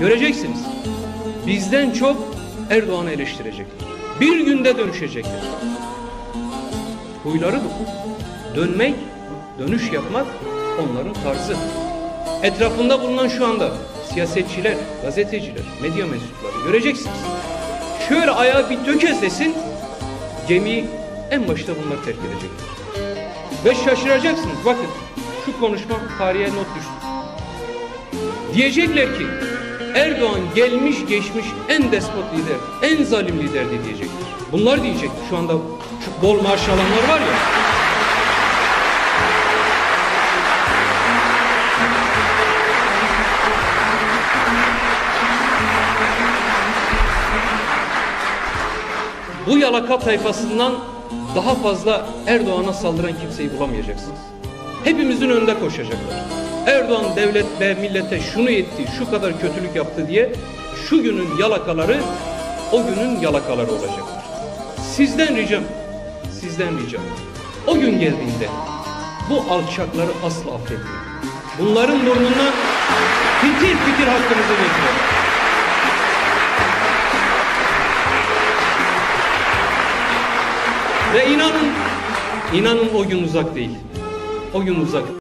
Göreceksiniz. Bizden çok Erdoğan'ı eleştirecekler. Bir günde dönüşecekler. Huyları bu. Dönmek, dönüş yapmak onların tarzı. Etrafında bulunan şu anda siyasetçiler, gazeteciler, medya mensupları göreceksiniz. Şöyle ayağı bir tökezlesin, gemiyi en başta bunlar terk edecekler. Ve şaşıracaksınız. Bakın şu konuşma tarihe not düştü. Diyecekler ki Erdoğan gelmiş geçmiş en despot lider, en zalim liderdi diyecekler. Bunlar diyecek. Şu anda şu bol maaş alanlar var ya. Bu yalaka tayfasından daha fazla Erdoğan'a saldıran kimseyi bulamayacaksınız. Hepimizin önünde koşacaklar. Erdoğan devlet ve millete şunu etti, şu kadar kötülük yaptı diye şu günün yalakaları o günün yalakaları olacaklar. Sizden ricam, sizden ricam. O gün geldiğinde bu alçakları asla affetmeyin. Bunların burnundan fitil fitil hakkınızı getirin. Ve inanın, inanın o gün uzak değil. O gün uzak.